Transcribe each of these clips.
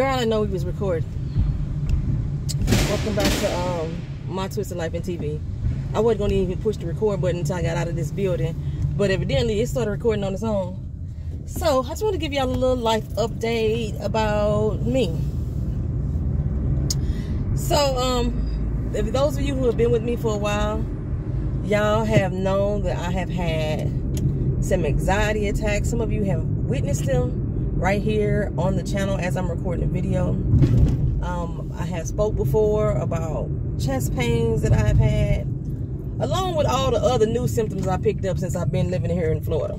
Girl, I know we was recording. Welcome back to um my twisted life in TV. I wasn't gonna even push the record button until I got out of this building, but evidently it started recording on its own. So I just want to give y'all a little life update about me. So um, if those of you who have been with me for a while, y'all have known that I have had some anxiety attacks. Some of you have witnessed them right here on the channel as I'm recording the video. Um, I have spoke before about chest pains that I have had, along with all the other new symptoms I picked up since I've been living here in Florida.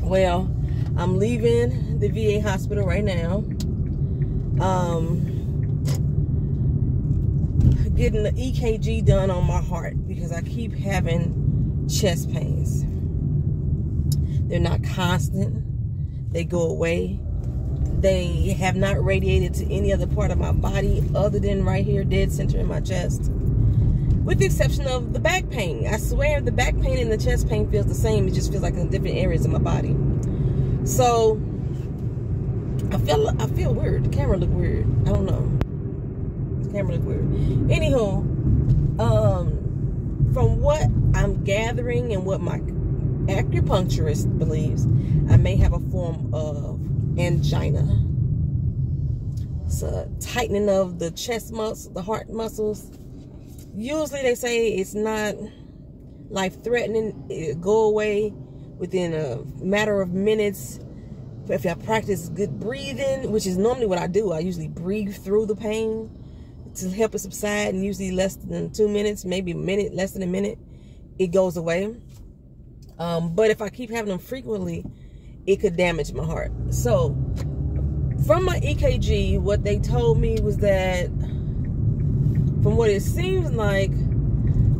Well, I'm leaving the VA hospital right now. Um, getting the EKG done on my heart because I keep having chest pains. They're not constant they go away. They have not radiated to any other part of my body other than right here, dead center in my chest. With the exception of the back pain. I swear the back pain and the chest pain feels the same. It just feels like in different areas of my body. So I feel I feel weird. The camera look weird. I don't know. The camera look weird. Anywho, um, from what I'm gathering and what my acupuncturist believes I may have a form of angina. It's a tightening of the chest muscles, the heart muscles. Usually they say it's not life-threatening. It go away within a matter of minutes. If I practice good breathing, which is normally what I do, I usually breathe through the pain to help it subside. And usually less than two minutes, maybe a minute, less than a minute, it goes away. Um, but if I keep having them frequently, it could damage my heart. So from my EKG, what they told me was that from what it seems like,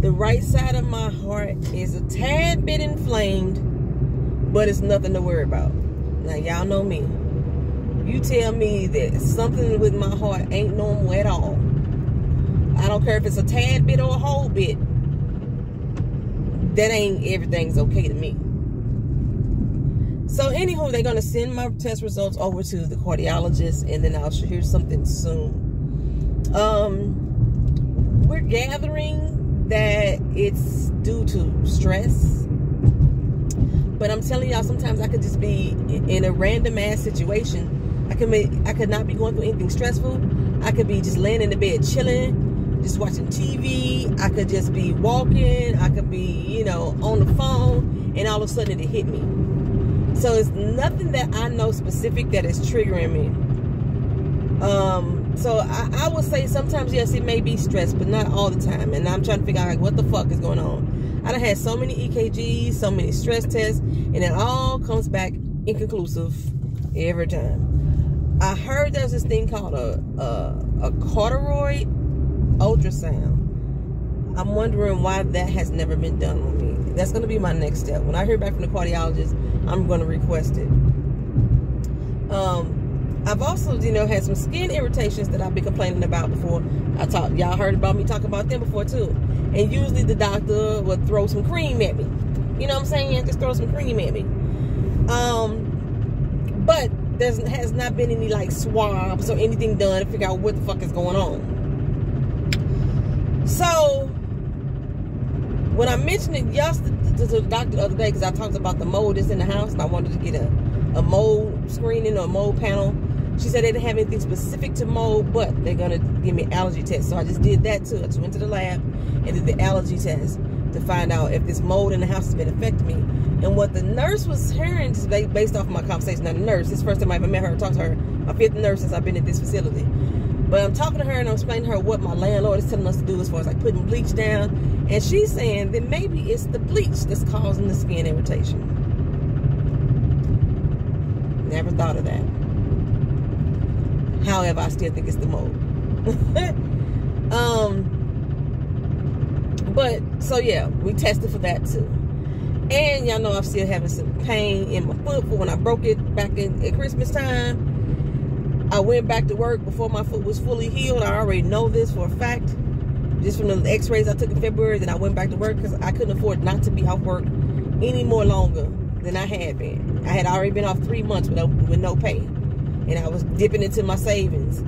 the right side of my heart is a tad bit inflamed, but it's nothing to worry about. Now, y'all know me. You tell me that something with my heart ain't normal at all. I don't care if it's a tad bit or a whole bit that ain't everything's okay to me. So anywho, they're gonna send my test results over to the cardiologist, and then I'll hear something soon. Um, we're gathering that it's due to stress, but I'm telling y'all, sometimes I could just be in a random ass situation. I could be, I could not be going through anything stressful. I could be just laying in the bed chilling just watching TV. I could just be walking. I could be, you know, on the phone, and all of a sudden it hit me. So it's nothing that I know specific that is triggering me. Um, so I, I would say sometimes yes, it may be stress, but not all the time. And I'm trying to figure out like what the fuck is going on. I done had so many EKGs, so many stress tests, and it all comes back inconclusive every time. I heard there's this thing called a a, a corticoid ultrasound. I'm wondering why that has never been done on me. That's going to be my next step. When I hear back from the cardiologist, I'm going to request it. Um, I've also, you know, had some skin irritations that I've been complaining about before. I talked, y'all heard about me talking about them before too. And usually the doctor would throw some cream at me. You know what I'm saying? Just throw some cream at me. Um, but there has not been any like swabs or anything done to figure out what the fuck is going on. So when I mentioned it yesterday to the doctor the other day, because I talked about the mold that's in the house, and I wanted to get a, a mold screening or a mold panel. She said they didn't have anything specific to mold, but they're gonna give me allergy test. So I just did that too. I just went to the lab and did the allergy test to find out if this mold in the house has been affecting me. And what the nurse was hearing, today based off of my conversation, now the nurse, this first time I ever met her, talked to her, my fifth nurse since I've been at this facility. But I'm talking to her and I'm explaining to her what my landlord is telling us to do as far as like putting bleach down. And she's saying that maybe it's the bleach that's causing the skin irritation. Never thought of that. However, I still think it's the mold. um, but so yeah, we tested for that too. And y'all know I'm still having some pain in my foot for when I broke it back in at Christmas time. I went back to work before my foot was fully healed. I already know this for a fact. Just from the x-rays I took in February, then I went back to work because I couldn't afford not to be off work any more longer than I had been. I had already been off three months with no, with no pay. and I was dipping into my savings.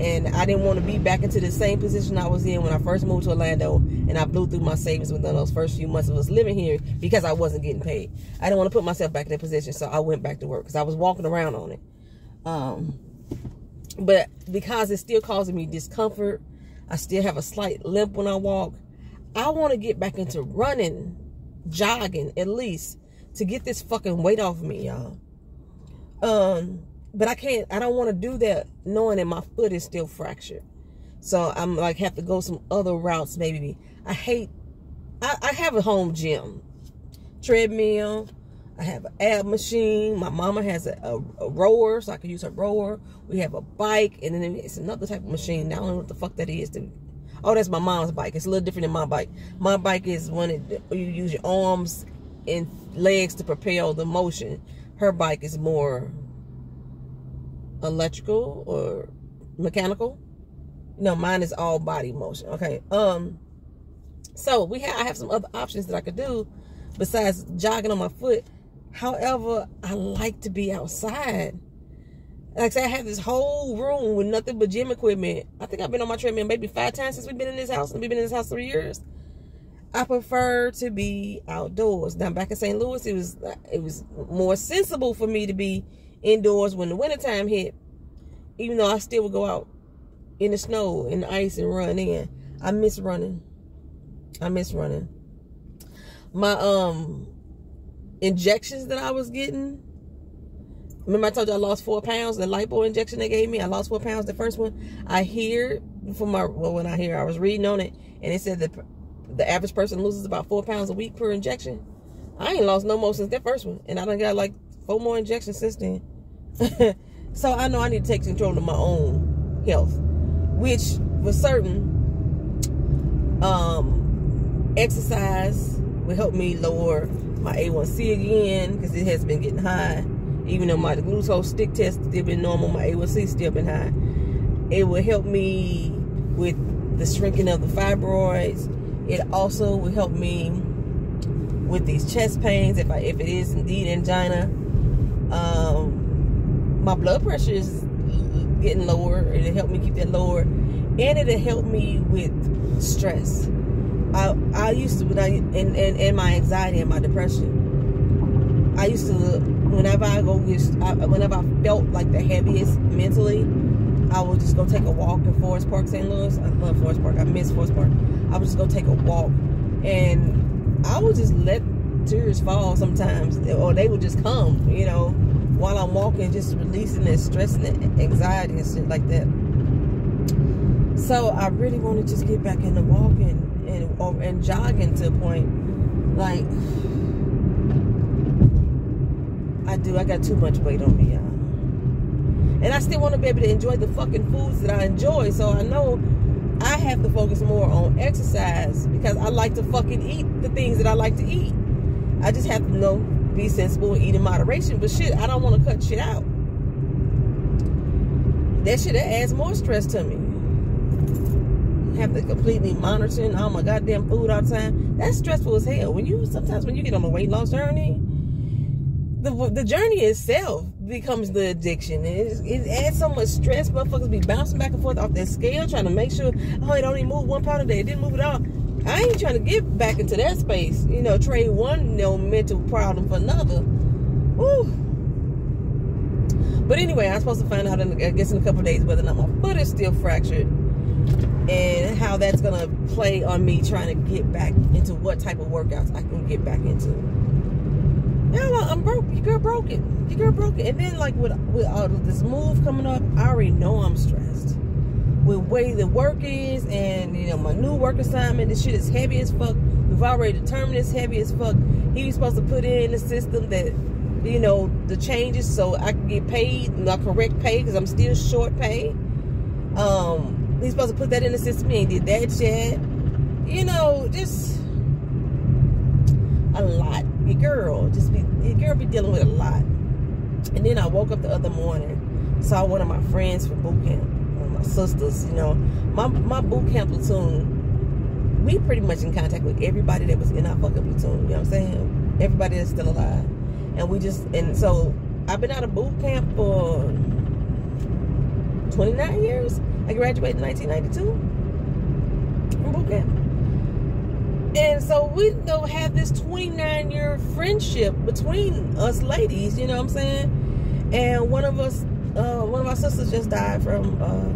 And I didn't want to be back into the same position I was in when I first moved to Orlando. And I blew through my savings within those first few months of us living here because I wasn't getting paid. I didn't want to put myself back in that position, so I went back to work because I was walking around on it. Um, but because it's still causing me discomfort, I still have a slight limp when I walk. I want to get back into running, jogging at least to get this fucking weight off me, y'all. Um, but I can't, I don't want to do that knowing that my foot is still fractured. So I'm like, have to go some other routes maybe. I hate, I, I have a home gym, treadmill. I have an ab machine. My mama has a, a, a, rower, so I can use her rower. We have a bike, and then it's another type of machine. I don't know what the fuck that is. To, oh, that's my mom's bike. It's a little different than my bike. My bike is one that you use your arms and legs to propel the motion. Her bike is more electrical or mechanical. No, mine is all body motion. Okay. Um. So we have I have some other options that I could do besides jogging on my foot. However, I like to be outside. Like I said, I have this whole room with nothing but gym equipment. I think I've been on my treadmill maybe five times since we've been in this house. And we've been in this house three years. I prefer to be outdoors. Now back in St. Louis, it was it was more sensible for me to be indoors when the wintertime hit, even though I still would go out in the snow and the ice and run in. I miss running. I miss running. My um injections that I was getting. Remember I told you I lost four pounds, the lipo injection they gave me. I lost four pounds the first one. I hear from my well when I hear I was reading on it and it said that the average person loses about four pounds a week per injection. I ain't lost no more since that first one. And I done got like four more injections since then. so I know I need to take control of my own health, which for certain, um, exercise will help me lower my A1C again because it has been getting high. Even though my glucose stick test still been normal, my A1C still been high. It will help me with the shrinking of the fibroids. It also will help me with these chest pains if I if it is indeed angina. Um, my blood pressure is getting lower. It'll help me keep that lower. And it'll help me with stress. I I used to when I in, and, and my anxiety and my depression. I used to whenever I go get whenever I felt like the heaviest mentally, I would just go take a walk in Forest Park, St. Louis. I love Forest Park. I miss Forest Park. I would just go take a walk, and I would just let tears fall sometimes, or they would just come. You know, while I'm walking, just releasing that stress and anxiety and shit like that. So I really want to just get back into walking and and jogging to a point. Like I do, I got too much weight on me, y'all. And I still want to be able to enjoy the fucking foods that I enjoy. So I know I have to focus more on exercise because I like to fucking eat the things that I like to eat. I just have to know be sensible and eat in moderation. But shit, I don't want to cut shit out. That shit that adds more stress to me. Have to completely monitoring all my goddamn food all the time. That's stressful as hell. When you sometimes when you get on a weight loss journey, the the journey itself becomes the addiction. It, it adds so much stress. Motherfuckers be bouncing back and forth off that scale, trying to make sure, oh, it only moved one pound a day. It didn't move it all. I ain't trying to get back into that space. You know, trade one you know, mental problem for another. Woo. But anyway, I'm supposed to find out, in, I guess, in a couple days whether or not my foot is still fractured and how that's going to play on me trying to get back into what type of workouts I can get back into. Yeah, I'm broke. Your girl broke it. Your girl broke it. And then, like, with, with all this move coming up, I already know I'm stressed with way the work is and you know my new work assignment this shit is heavy as fuck we've already determined it's heavy as fuck he was supposed to put in the system that you know the changes so i can get paid not correct pay because i'm still short pay um he's supposed to put that in the system he did that shit you know just a lot your girl just be your girl be dealing with a lot and then i woke up the other morning saw one of my friends from boot camp one of my sisters, you know. My my boot camp platoon, we pretty much in contact with everybody that was in our fucking platoon, you know what I'm saying? Everybody that's still alive. And we just and so I've been out of boot camp for 29 years. I graduated in 1992 from. And so we don't have this 29 year friendship between us ladies, you know what I'm saying? And one of us, uh, one of our sisters just died from uh,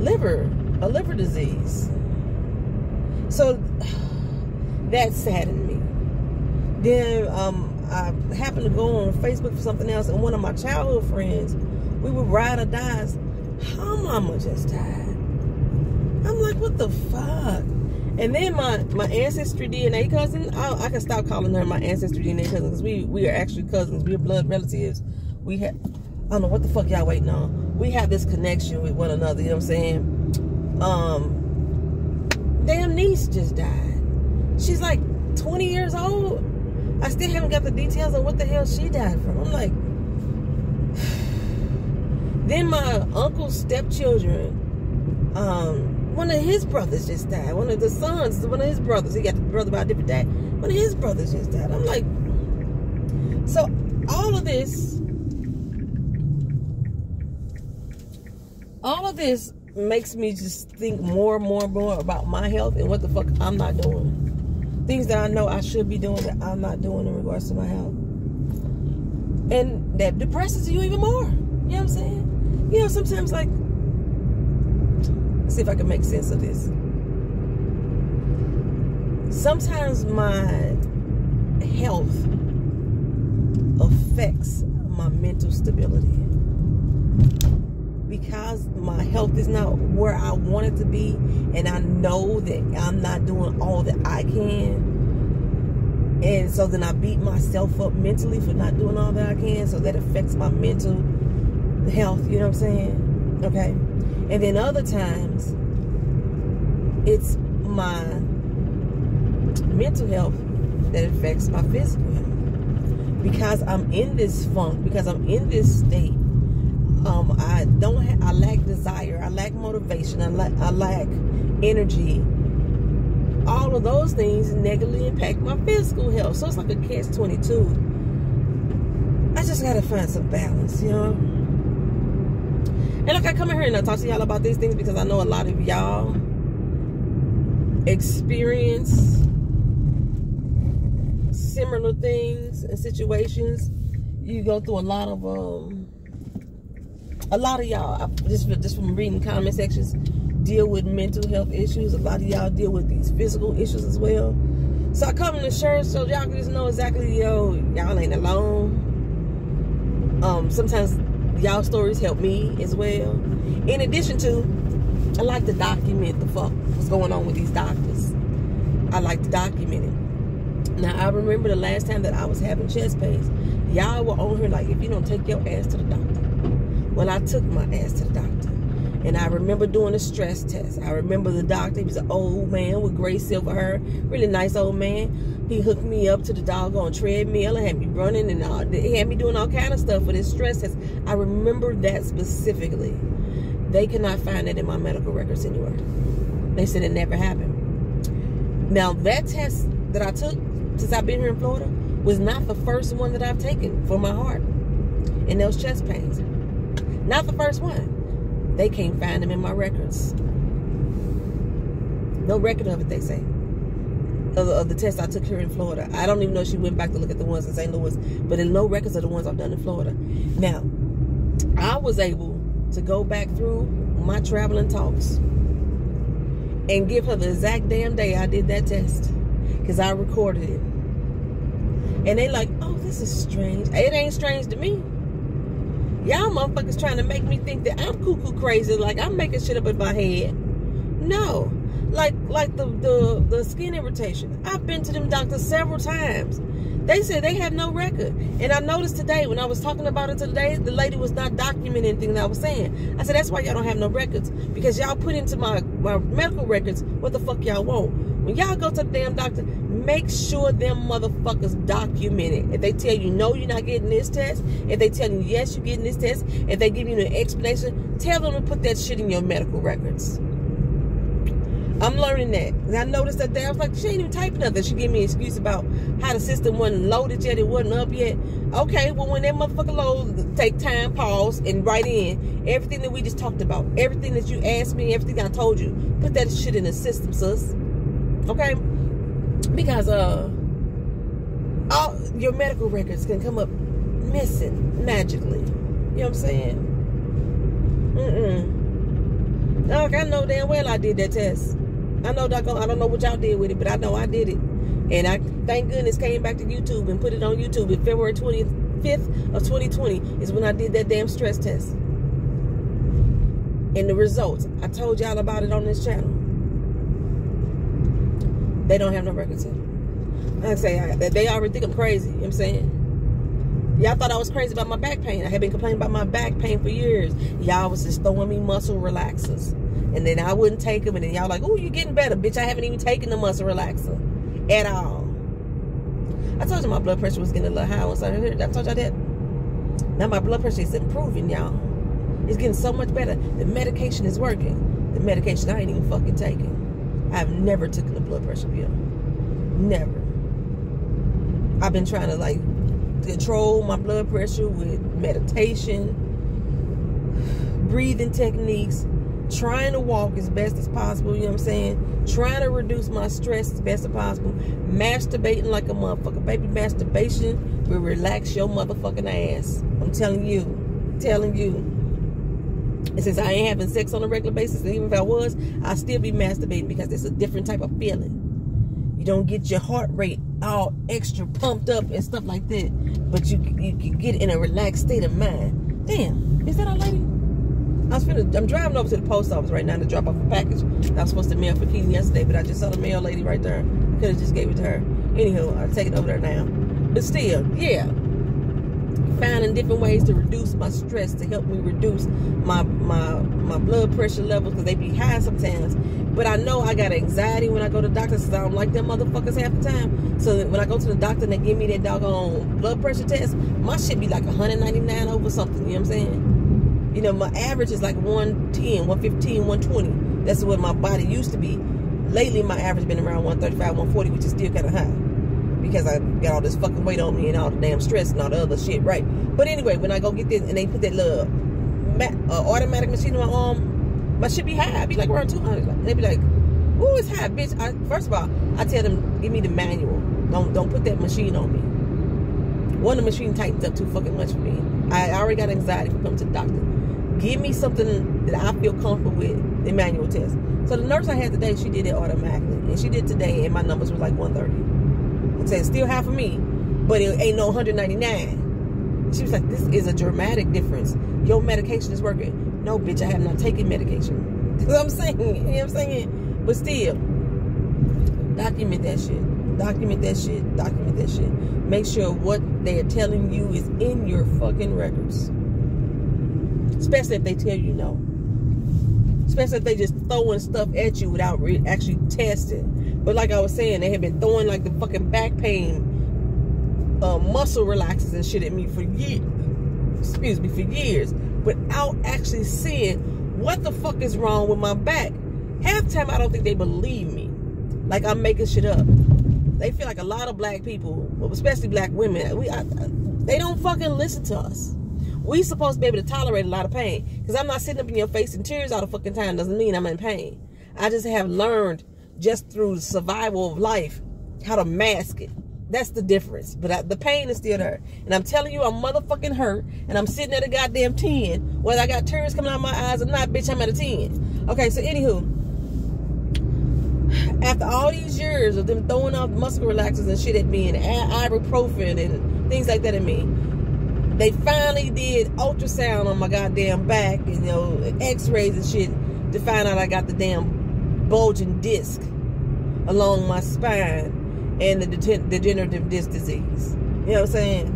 liver, a liver disease. So that saddened me. Then um, I happened to go on Facebook for something else, and one of my childhood friends, we would ride or dies. Her mama just died. I'm like, what the fuck? And then my my ancestry DNA cousin, I, I can stop calling her my ancestry DNA cousin because we we are actually cousins. We're blood relatives. We have I don't know what the fuck y'all waiting on. We have this connection with one another. You know what I'm saying? Um, damn niece just died. She's like 20 years old. I still haven't got the details of what the hell she died from. I'm like, then my uncle's stepchildren, um, one of his brothers just died. One of the sons, one of his brothers, he got the brother by a different dad. One of his brothers just died. I'm like, so all of this, all of this makes me just think more and more and more about my health and what the fuck I'm not doing. Things that I know I should be doing that I'm not doing in regards to my health. And that depresses you even more. You know what I'm saying? You know, sometimes like see if I can make sense of this. Sometimes my health affects my mental stability. Because my health is not where I want it to be, and I know that I'm not doing all that I can. And so then I beat myself up mentally for not doing all that I can. So that affects my mental health. You know what I'm saying? Okay. And then other times, it's my mental health that affects my physical health. Because I'm in this funk, because I'm in this state, um, I don't have, I lack desire, I lack motivation, I lack, I lack energy. All of those things negatively impact my physical health. So it's like a catch 22. I just got to find some balance, you know? And look, I come in here and I talk to y'all about these things because I know a lot of y'all experience similar things and situations. You go through a lot of um a lot of y'all just just from reading comment sections deal with mental health issues. A lot of y'all deal with these physical issues as well. So I come in the shirt so y'all can just know exactly yo y'all ain't alone. Um sometimes y'all stories help me as well. In addition to, I like to document the fuck what's going on with these doctors. I like to document it. Now I remember the last time that I was having chest pains, y'all were on here like, if you don't take your ass to the doctor. Well, I took my ass to the doctor. And I remember doing a stress test. I remember the doctor, he was an old man with gray silver hair, really nice old man. He hooked me up to the doggone treadmill and had me running and all, he had me doing all kind of stuff for this stress test. I remember that specifically. They could not find it in my medical records anywhere. They said it never happened. Now, that test that I took since I've been here in Florida was not the first one that I've taken for my heart and those chest pains. Not the first one. They can't find them in my records. No record of it, they say. Of, of the test I took here in Florida. I don't even know she went back to look at the ones in St. Louis, but in no records of the ones I've done in Florida. Now, I was able to go back through my traveling talks and give her the exact damn day I did that test because I recorded it. And they like, oh, this is strange. It ain't strange to me. Y'all motherfuckers trying to make me think that I'm cuckoo crazy, like I'm making shit up in my head. No. Like like the the, the skin irritation. I've been to them doctors several times. They said they have no record. And I noticed today when I was talking about it today, the lady was not documenting anything that I was saying. I said, that's why y'all don't have no records. Because y'all put into my, my medical records what the fuck y'all want. When y'all go to the damn doctor, make sure them motherfuckers document it. If they tell you no, you're not getting this test. If they tell you yes, you're getting this test. If they give you an explanation, tell them to put that shit in your medical records. I'm learning that. And I noticed that day. I was like, she ain't even typing nothing. She gave me an excuse about how the system wasn't loaded yet. It wasn't up yet. Okay, well, when that motherfucker loads, take time, pause, and write in everything that we just talked about. Everything that you asked me, everything I told you. Put that shit in the system, sis. Okay? Because, uh, all your medical records can come up missing magically. You know what I'm saying? Mm-mm. Look, I know damn well I did that test. I know that I don't know what y'all did with it, but I know I did it. And I thank goodness came back to YouTube and put it on YouTube. In February 25th of 2020 is when I did that damn stress test. And the results, I told y'all about it on this channel. They don't have no records of I say I, they already think I'm crazy. You know what I'm saying? Y'all thought I was crazy about my back pain. I had been complaining about my back pain for years. Y'all was just throwing me muscle relaxers. And then I wouldn't take them. And then y'all like, oh, you're getting better. Bitch, I haven't even taken the muscle relaxer at all. I told you my blood pressure was getting a little high once I heard I told y'all that. Now my blood pressure is improving, y'all. It's getting so much better. The medication is working. The medication I ain't even fucking taking. I've never taken a blood pressure pill. Never. I've been trying to like control my blood pressure with meditation, breathing techniques, trying to walk as best as possible, you know what I'm saying? Trying to reduce my stress as best as possible. Masturbating like a motherfucker. Baby, masturbation will relax your motherfucking ass. I'm telling you. Telling you. And since I ain't having sex on a regular basis, and even if I was, i still be masturbating because it's a different type of feeling. You don't get your heart rate all extra pumped up and stuff like that. But you you, you get in a relaxed state of mind. Damn, is that our lady? I was finna, I'm driving over to the post office right now to drop off a package I was supposed to mail for Keaton yesterday, but I just saw the mail lady right there. Could have just gave it to her. Anywho, I'll take it over there now. But still, yeah, finding different ways to reduce my stress to help me reduce my my my blood pressure levels because they be high sometimes. But I know I got anxiety when I go to doctors because I don't like them motherfuckers half the time. So when I go to the doctor and they give me that doggone blood pressure test, my shit be like 199 over something. You know what I'm saying? You know, my average is like 110, 115, 120. That's what my body used to be. Lately, my average been around 135, 140, which is still kind of high because I got all this fucking weight on me and all the damn stress and all the other shit, right? But anyway, when I go get this and they put that little uh, automatic machine on my arm, my shit be high. I be like around 200. They be like, ooh, it's high, bitch. I, first of all, I tell them, give me the manual. Don't don't put that machine on me. One, the machine tightens up too fucking much for me. I already got anxiety from coming to the doctor. Give me something that I feel comfortable with, the manual test. So the nurse I had today, she did it automatically. And she did today, and my numbers were like 130 said, still half of me, but it ain't no 199. She was like, this is a dramatic difference. Your medication is working. No, bitch, I have not taken medication. You know what I'm saying? You know what I'm saying? But still, document that shit. Document that shit. Document that shit. Make sure what they're telling you is in your fucking records. Especially if they tell you no. Especially if they just throwing stuff at you without actually testing. But like I was saying, they had been throwing like the fucking back pain uh, muscle relaxers and shit at me for years. Excuse me, for years. Without actually seeing what the fuck is wrong with my back. Half time I don't think they believe me. Like I'm making shit up. They feel like a lot of black people, especially black women, we I, they don't fucking listen to us. We supposed to be able to tolerate a lot of pain. Because I'm not sitting up in your face in tears all the fucking time doesn't mean I'm in pain. I just have learned just through the survival of life how to mask it. That's the difference. But I, the pain is still there. And I'm telling you, I'm motherfucking hurt. And I'm sitting at a goddamn 10. Whether I got tears coming out of my eyes or not, bitch, I'm at a 10. Okay, so anywho. After all these years of them throwing out muscle relaxers and shit at me and ibuprofen and things like that at me, they finally did ultrasound on my goddamn back and, you know, x-rays and shit to find out I got the damn bulging disc along my spine and the degenerative disc disease. You know what I'm saying?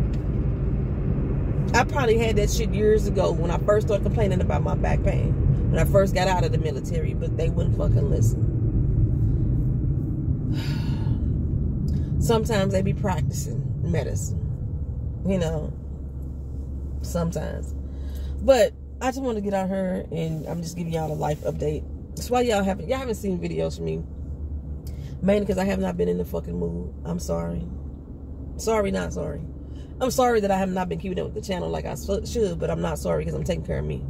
I probably had that shit years ago when I first started complaining about my back pain. When I first got out of the military, but they wouldn't fucking listen. Sometimes they be practicing medicine. You know. Sometimes. But I just want to get out here and I'm just giving y'all a life update That's why y'all haven't y'all haven't seen videos from me. Mainly because I have not been in the fucking mood. I'm sorry. Sorry, not sorry. I'm sorry that I have not been keeping up with the channel like I should, but I'm not sorry because I'm taking care of me.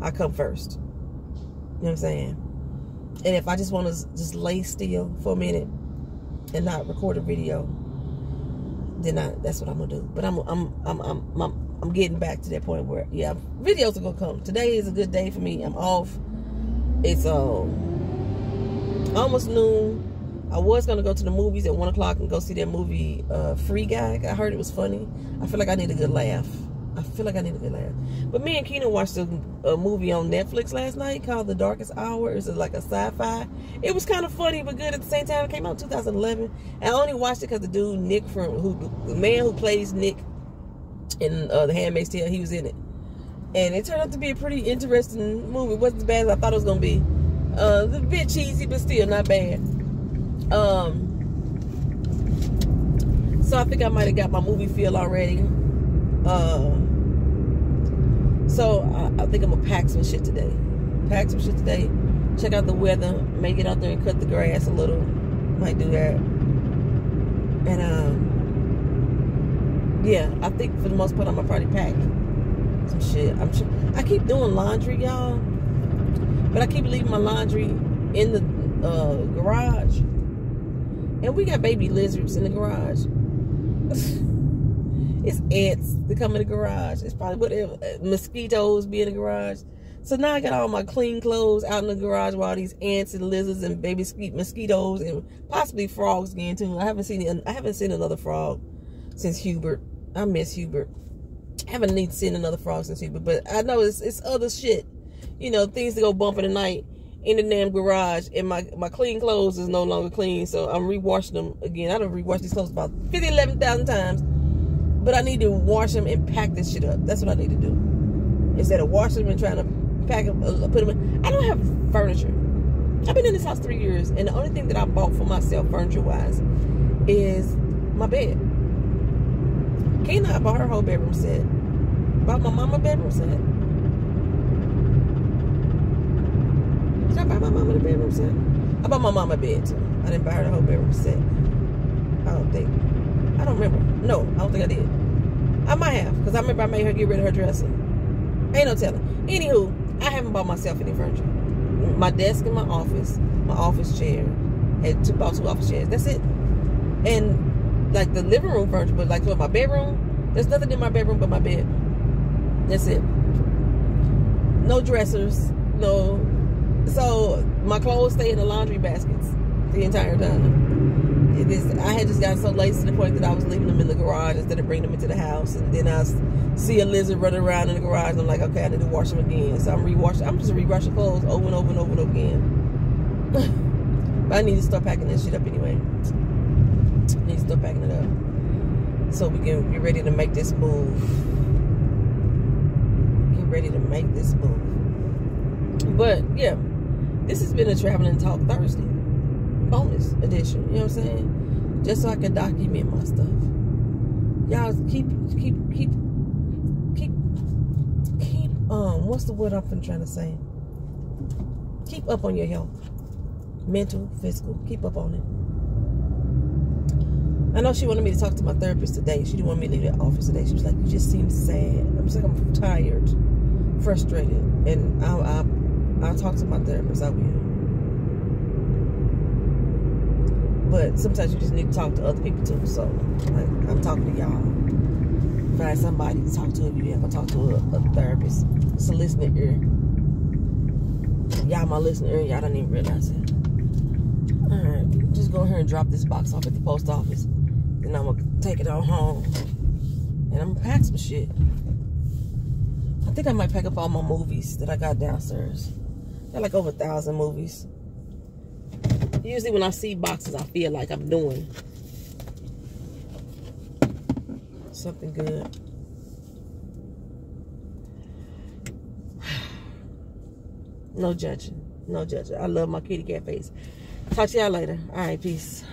I come first. You know what I'm saying? And if I just want to just lay still for a minute and not record a video, then I, that's what I'm gonna do. But I'm I'm I'm I'm I'm, I'm getting back to that point where yeah, videos are gonna come. Today is a good day for me. I'm off. It's um almost noon. I was gonna go to the movies at one o'clock and go see that movie uh, Free Guy. I heard it was funny. I feel like I need a good laugh. I feel like I need a good laugh. But me and Keenan watched a, a, movie on Netflix last night called The Darkest Hour. It's like a sci-fi. It was kind of funny but good at the same time. It came out in 2011. And I only watched it because the dude Nick from who the man who plays Nick in uh, The Handmaid's Tale, he was in it. And it turned out to be a pretty interesting movie. It wasn't as bad as I thought it was gonna be. Uh, a bit cheesy, but still not bad. Um, so I think I might have got my movie feel already. Uh, so I, I, think I'm gonna pack some shit today. Pack some shit today. Check out the weather. May get out there and cut the grass a little. Might do that. And um, yeah, I think for the most part I'm gonna probably pack some shit. I'm sure. I keep doing laundry, y'all, but I keep leaving my laundry in the uh, garage. And we got baby lizards in the garage. it's ants that come in the garage. It's probably whatever uh, mosquitoes be in the garage. So now I got all my clean clothes out in the garage while these ants and lizards and baby mosquitoes and possibly frogs again too. I haven't seen I haven't seen another frog since Hubert. I miss Hubert. I haven't need seen another frog since Hubert, but I know it's it's other shit. You know, things to go bump in the night in the damn garage and my, my clean clothes is no longer clean. So I'm rewashing them again. I don't rewash these clothes about 50, 11,000 times. But I need to wash them and pack this shit up. That's what I need to do. Instead of washing them and trying to pack them, uh, put them in. I don't have furniture. I've been in this house three years. And the only thing that I bought for myself furniture-wise is my bed. Kayla, not bought her whole bedroom set. Bought my mama bedroom set Did I buy my mama the bedroom set? I bought my mama bed too. I didn't buy her the whole bedroom set. I don't think. I don't remember. No, I don't think I did. I might have, because I remember I made her get rid of her dresser. Ain't no telling. Anywho, I haven't bought myself any furniture. My desk in my office, my office chair, and two bought two office chairs. That's it. And like the living room furniture, but like for my bedroom, there's nothing in my bedroom but my bed. That's it. No dressers, no so my clothes stay in the laundry baskets the entire time. It is, I had just got so lazy to the point that I was leaving them in the garage instead of bringing them into the house. And then I see a lizard running around in the garage. I'm like, okay, I need to wash them again. So I'm rewashing. I'm just rewashing clothes over and over and over and over again. but I need to start packing that shit up anyway. Need to packing it up so we can get ready to make this move. Get ready to make this move. But yeah, this has been a traveling talk Thursday bonus edition. You know what I'm saying? Just so I can document my stuff. Y'all keep keep keep keep keep um what's the word I'm trying to say? Keep up on your health. Mental, physical. Keep up on it. I know she wanted me to talk to my therapist today. She didn't want me to leave the office today. She was like, "You just seem sad." I'm just like, "I'm tired, frustrated," and I, I I'll talk to my therapist. I will. But sometimes you just need to talk to other people too. So, like, I'm talking to y'all. Find somebody to talk to if you ever talk to a, a therapist. It's a listening ear. Y'all my listening ear. Y'all don't even realize it. Alright, just go ahead and drop this box off at the post office. Then I'm to take it on home. And I'm to pack some shit. I think I might pack up all my movies that I got downstairs. Got like over a thousand movies. Usually when I see boxes, I feel like I'm doing something good. No judging. No judging. I love my kitty cat face. Talk to y'all later. All right, peace.